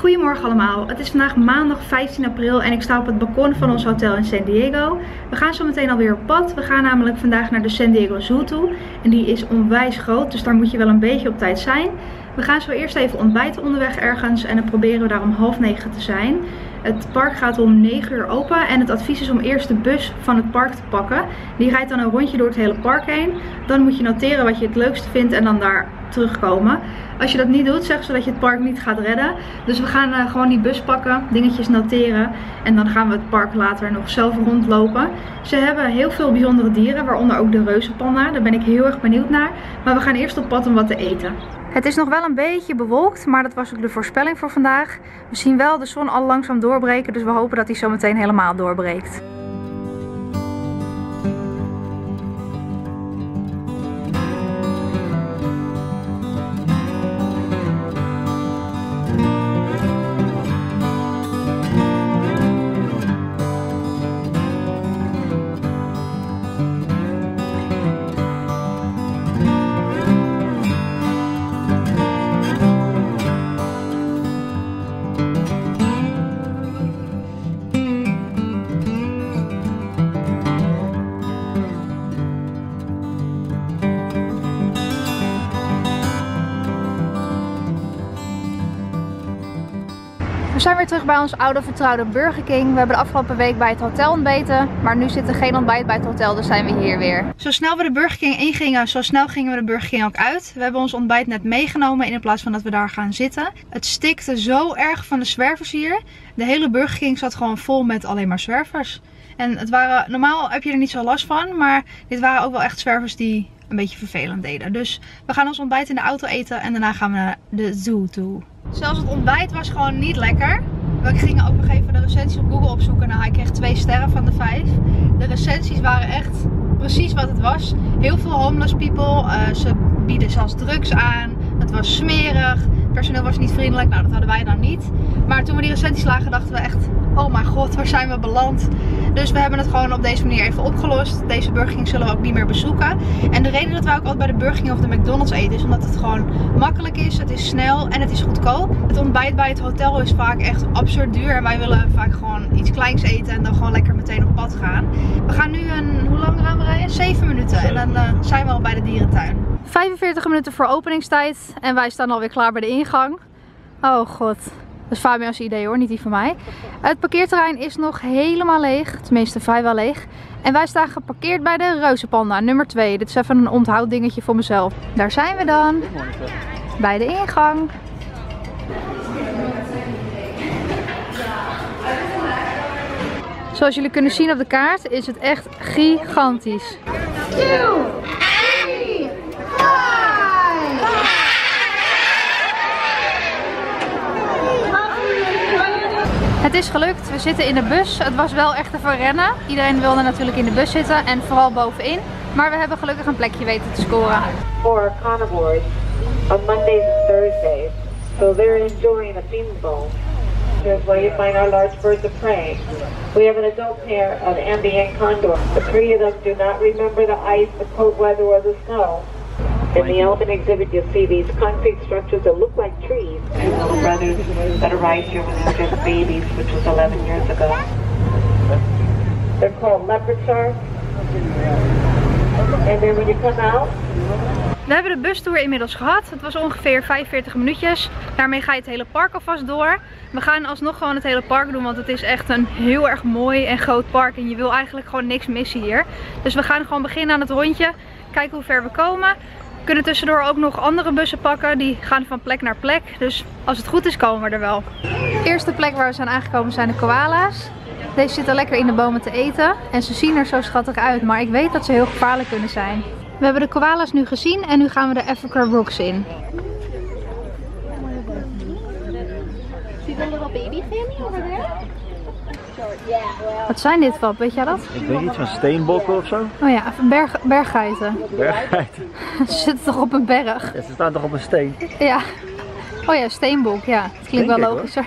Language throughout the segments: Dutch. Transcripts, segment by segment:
Goedemorgen allemaal. Het is vandaag maandag 15 april en ik sta op het balkon van ons hotel in San Diego. We gaan zo meteen alweer op pad. We gaan namelijk vandaag naar de San Diego Zoo toe. En die is onwijs groot, dus daar moet je wel een beetje op tijd zijn. We gaan zo eerst even ontbijten onderweg ergens en dan proberen we daar om half negen te zijn. Het park gaat om 9 uur open en het advies is om eerst de bus van het park te pakken. Die rijdt dan een rondje door het hele park heen. Dan moet je noteren wat je het leukste vindt en dan daar terugkomen. Als je dat niet doet, zeggen ze dat je het park niet gaat redden. Dus we gaan uh, gewoon die bus pakken, dingetjes noteren. En dan gaan we het park later nog zelf rondlopen. Ze hebben heel veel bijzondere dieren, waaronder ook de reuzenpanda. Daar ben ik heel erg benieuwd naar. Maar we gaan eerst op pad om wat te eten. Het is nog wel een beetje bewolkt, maar dat was ook de voorspelling voor vandaag. We zien wel de zon al langzaam doorbreken, dus we hopen dat hij zo meteen helemaal doorbreekt. We zijn weer terug bij ons oude vertrouwde Burger King. We hebben de afgelopen week bij het hotel ontbeten. Maar nu zit er geen ontbijt bij het hotel, dus zijn we hier weer. Zo snel we de Burger King ingingen, zo snel gingen we de Burger King ook uit. We hebben ons ontbijt net meegenomen in plaats van dat we daar gaan zitten. Het stikte zo erg van de zwervers hier. De hele Burger King zat gewoon vol met alleen maar zwervers. En het waren, normaal heb je er niet zo last van, maar dit waren ook wel echt zwervers die een beetje vervelend deden. Dus we gaan ons ontbijt in de auto eten en daarna gaan we naar de zoo toe. Zelfs het ontbijt was gewoon niet lekker. We gingen ook nog even de recensies op Google opzoeken. Nou, hij kreeg twee sterren van de vijf. De recensies waren echt precies wat het was. Heel veel homeless people. Uh, ze bieden zelfs drugs aan. Het was smerig. Personeel was niet vriendelijk. Nou, dat hadden wij dan niet. Maar toen we die recensies lagen, dachten we echt... Oh mijn god, waar zijn we beland? Dus we hebben het gewoon op deze manier even opgelost. Deze Burger zullen we ook niet meer bezoeken. En de reden dat wij ook altijd bij de Burger of de McDonald's eten is omdat het gewoon makkelijk is. Het is snel en het is goedkoop. Het ontbijt bij het hotel is vaak echt absurd duur. En wij willen vaak gewoon iets kleins eten en dan gewoon lekker meteen op pad gaan. We gaan nu een, hoe lang gaan we rijden? 7 minuten. En dan uh, zijn we al bij de dierentuin. 45 minuten voor openingstijd. En wij staan alweer klaar bij de ingang. Oh god. Dat is Fabian's idee hoor, niet die van mij. Het parkeerterrein is nog helemaal leeg. Tenminste vrijwel leeg. En wij staan geparkeerd bij de Reuzenpanda, nummer 2. Dit is even een onthouddingetje voor mezelf. Daar zijn we dan. Bij de ingang. Zoals jullie kunnen zien op de kaart is het echt gigantisch. Het is gelukt, we zitten in de bus. Het was wel echt even rennen. Iedereen wilde natuurlijk in de bus zitten en vooral bovenin. Maar we hebben gelukkig een plekje weten te scoren. For carnivores on Mondays and Thursdays. So they're enjoying a beanball. Here's where you find our large birds of prey. We have an adult pair of Andean condor. The three of them do not remember the ice, the cold weather, or the snow. In the elephant exhibit, you'll see these concrete structures that look like trees. Two little brothers that arrived here when they were just babies, which was 11 years ago. They're called leopard sharks. And then when you come out, we hebben de bustour inmiddels gehad. Het was ongeveer 45 minuutjes. Daarmee ga je het hele park alvast door. We gaan alsnog gewoon het hele park doen, want het is echt een heel erg mooi en groot park. En je wil eigenlijk gewoon niks missen hier. Dus we gaan gewoon beginnen aan het rondje. Kijken hoe ver we komen. We kunnen tussendoor ook nog andere bussen pakken. Die gaan van plek naar plek. Dus als het goed is komen we er wel. De eerste plek waar we zijn aangekomen zijn de koala's. Deze zitten lekker in de bomen te eten. En ze zien er zo schattig uit. Maar ik weet dat ze heel gevaarlijk kunnen zijn. We hebben de koala's nu gezien en nu gaan we de Africa Rocks in. Wat zijn dit wat? Weet jij dat? Ik weet iets van steenbokken of zo. Oh ja, even berg, berggeiten. Berggeiten. ze zitten toch op een berg? Ja, ze staan toch op een steen? Ja. Oh ja, steenbok. Ja, dat klinkt wel logischer.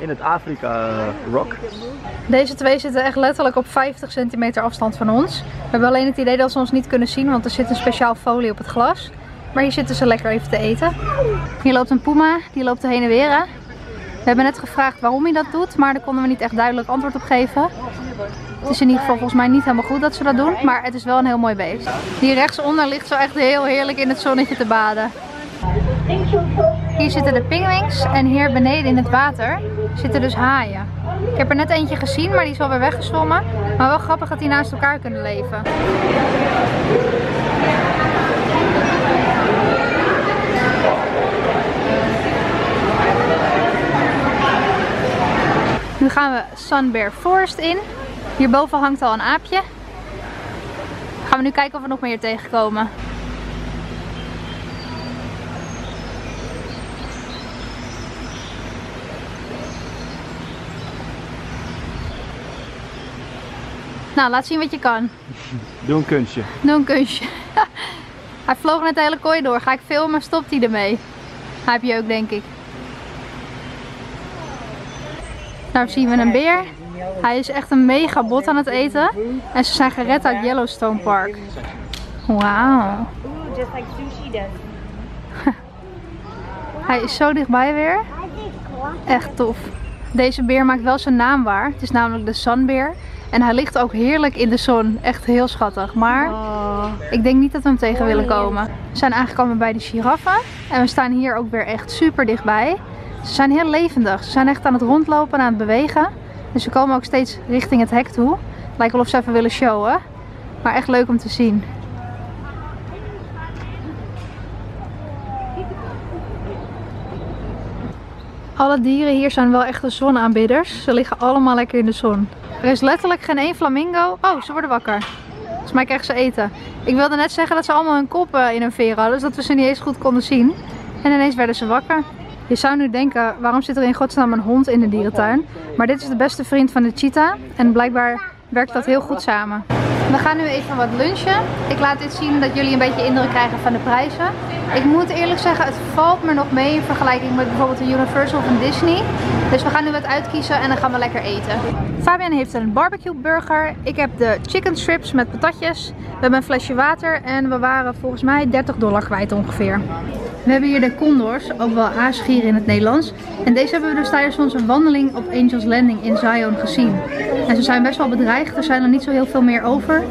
In het Afrika Rock. Deze twee zitten echt letterlijk op 50 centimeter afstand van ons. We hebben alleen het idee dat ze ons niet kunnen zien, want er zit een speciaal folie op het glas. Maar hier zitten ze lekker even te eten. Hier loopt een puma, die loopt er heen en weer. We hebben net gevraagd waarom hij dat doet, maar daar konden we niet echt duidelijk antwoord op geven. Het is in ieder geval volgens mij niet helemaal goed dat ze dat doen, maar het is wel een heel mooi beest. Hier rechtsonder ligt zo echt heel heerlijk in het zonnetje te baden. Hier zitten de pingwings en hier beneden in het water zitten dus haaien. Ik heb er net eentje gezien, maar die is alweer weggezwommen. Maar wel grappig dat die naast elkaar kunnen leven. Nu gaan we Sunbear Forest in. Hierboven hangt al een aapje. Gaan we nu kijken of we nog meer tegenkomen. Nou, laat zien wat je kan. Doe een kunstje. Doe een kunstje. hij vloog net de hele kooi door. Ga ik filmen, stopt hij ermee. Hij heb je ook, denk ik. Nou zien we een beer. Hij is echt een mega bot aan het eten. En ze zijn gered uit Yellowstone Park. Wauw. Hij is zo dichtbij weer. Echt tof. Deze beer maakt wel zijn naam waar. Het is namelijk de sunbeer. En hij ligt ook heerlijk in de zon. Echt heel schattig. Maar ik denk niet dat we hem tegen willen komen. We zijn aangekomen bij de giraffen. En we staan hier ook weer echt super dichtbij. Ze zijn heel levendig. Ze zijn echt aan het rondlopen en aan het bewegen. Dus ze komen ook steeds richting het hek toe. Lijkt wel of ze even willen showen. Maar echt leuk om te zien. Alle dieren hier zijn wel echte zonaanbidders. Ze liggen allemaal lekker in de zon. Er is letterlijk geen één flamingo. Oh, ze worden wakker. Volgens mij krijgen ze eten. Ik wilde net zeggen dat ze allemaal hun koppen in hun veren hadden. Dus dat we ze niet eens goed konden zien. En ineens werden ze wakker. Je zou nu denken, waarom zit er in godsnaam een hond in de dierentuin? Maar dit is de beste vriend van de cheetah. En blijkbaar werkt dat heel goed samen. We gaan nu even wat lunchen. Ik laat dit zien dat jullie een beetje indruk krijgen van de prijzen. Ik moet eerlijk zeggen, het valt me nog mee in vergelijking met bijvoorbeeld de Universal van Disney. Dus we gaan nu wat uitkiezen en dan gaan we lekker eten. Fabian heeft een barbecue burger. Ik heb de chicken strips met patatjes. We hebben een flesje water en we waren volgens mij 30 dollar kwijt ongeveer. We hebben hier de condors, ook wel aasgieren in het Nederlands. En deze hebben we dus tijdens onze wandeling op Angels Landing in Zion gezien. En ze zijn best wel bedreigd, er zijn er niet zo heel veel meer over.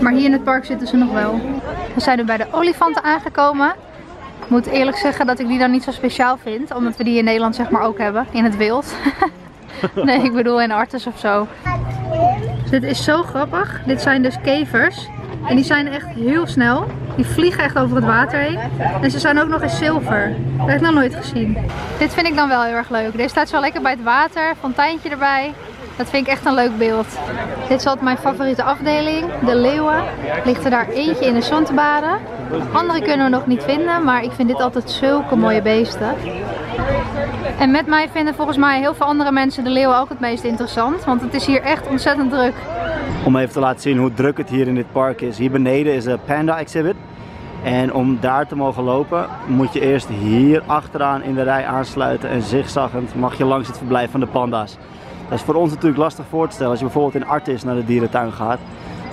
Maar hier in het park zitten ze nog wel. We zijn nu bij de olifanten aangekomen. Ik moet eerlijk zeggen dat ik die dan niet zo speciaal vind, omdat we die in Nederland zeg maar ook hebben, in het wild. nee, ik bedoel in Artes of zo. Dit is zo grappig. Dit zijn dus kevers. En die zijn echt heel snel. Die vliegen echt over het water heen. En ze zijn ook nog in zilver. Dat heb ik nog nooit gezien. Dit vind ik dan wel heel erg leuk. Deze staat zo lekker bij het water. Fonteintje erbij. Dat vind ik echt een leuk beeld. Dit is altijd mijn favoriete afdeling. De leeuwen. Ligt er daar eentje in de zon te baden. Andere kunnen we nog niet vinden. Maar ik vind dit altijd zulke mooie beesten. En met mij vinden volgens mij heel veel andere mensen de leeuwen ook het meest interessant. Want het is hier echt ontzettend druk. Om even te laten zien hoe druk het hier in dit park is. Hier beneden is de Panda Exhibit. En om daar te mogen lopen moet je eerst hier achteraan in de rij aansluiten. En zigzaggend mag je langs het verblijf van de panda's. Dat is voor ons natuurlijk lastig voor te stellen. Als je bijvoorbeeld in Artis naar de dierentuin gaat.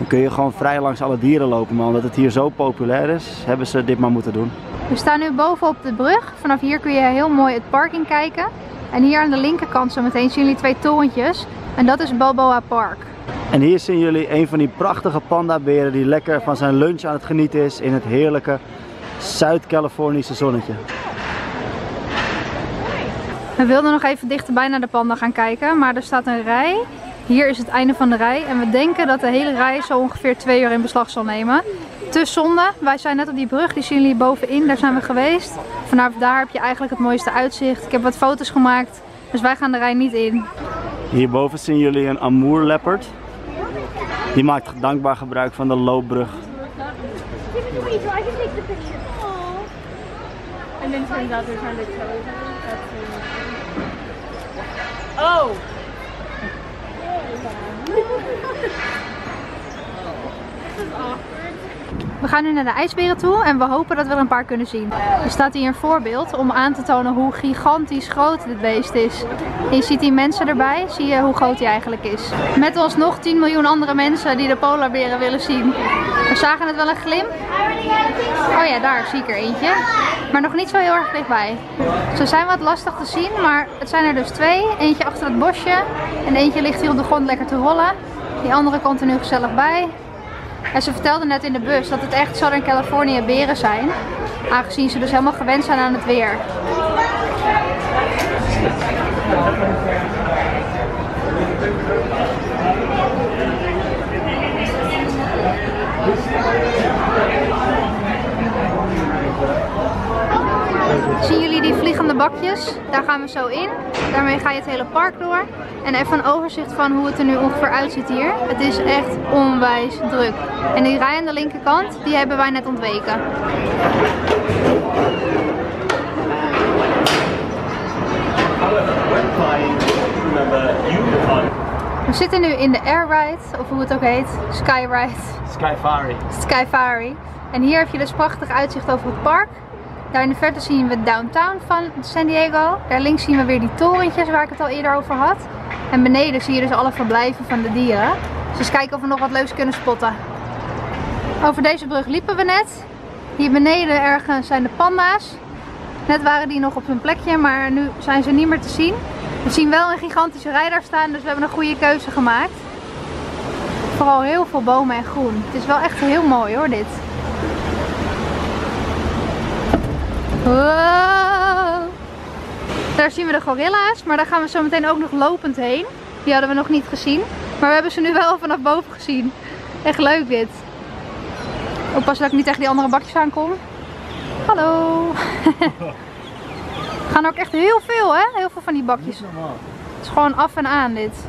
Dan kun je gewoon vrij langs alle dieren lopen. Maar omdat het hier zo populair is, hebben ze dit maar moeten doen. We staan nu bovenop de brug. Vanaf hier kun je heel mooi het park in kijken. En hier aan de linkerkant zo meteen zien jullie twee torentjes. En dat is Balboa Park. En hier zien jullie een van die prachtige pandaberen die lekker van zijn lunch aan het genieten is in het heerlijke Zuid-Californische zonnetje. We wilden nog even dichterbij naar de panda gaan kijken, maar er staat een rij. Hier is het einde van de rij en we denken dat de hele rij zo ongeveer twee uur in beslag zal nemen. Te zonde, wij zijn net op die brug, die zien jullie bovenin, daar zijn we geweest. Vanaf daar heb je eigenlijk het mooiste uitzicht. Ik heb wat foto's gemaakt, dus wij gaan de rij niet in. Hierboven zien jullie een Amour leopard. Die maakt dankbaar gebruik van de loopbrug. So Oh! We gaan nu naar de ijsberen toe en we hopen dat we er een paar kunnen zien. Er staat hier een voorbeeld om aan te tonen hoe gigantisch groot dit beest is. Je ziet die mensen erbij, zie je hoe groot hij eigenlijk is. Met ons nog 10 miljoen andere mensen die de polarberen willen zien. We zagen het wel een glimp, Oh ja, daar zie ik er eentje. Maar nog niet zo heel erg dichtbij. Ze zijn wat lastig te zien, maar het zijn er dus twee. Eentje achter het bosje en eentje ligt hier op de grond lekker te rollen. Die andere komt er nu gezellig bij. En ze vertelde net in de bus dat het echt Southern California beren zijn. Aangezien ze dus helemaal gewend zijn aan het weer. Zien jullie die vliegende bakjes? Daar gaan we zo in. Daarmee ga je het hele park door. En even een overzicht van hoe het er nu ongeveer uitziet hier. Het is echt onwijs druk. En die rij aan de linkerkant, die hebben wij net ontweken. We zitten nu in de Airride, of hoe het ook heet, Skyride. Skyfari. Skyfari. En hier heb je dus prachtig uitzicht over het park. Daar in de verte zien we downtown van San Diego. Daar links zien we weer die torentjes waar ik het al eerder over had. En beneden zie je dus alle verblijven van de dieren. Dus eens kijken of we nog wat leuks kunnen spotten. Over deze brug liepen we net. Hier beneden ergens zijn de panda's. Net waren die nog op hun plekje, maar nu zijn ze niet meer te zien. We zien wel een gigantische rij daar staan, dus we hebben een goede keuze gemaakt. Vooral heel veel bomen en groen. Het is wel echt heel mooi hoor dit. Wow. Daar zien we de gorilla's, maar daar gaan we zo meteen ook nog lopend heen. Die hadden we nog niet gezien. Maar we hebben ze nu wel vanaf boven gezien. Echt leuk dit. Oppassen dat ik niet tegen die andere bakjes aankom. Hallo. gaan ook echt heel veel hè, heel veel van die bakjes. Het is gewoon af en aan dit.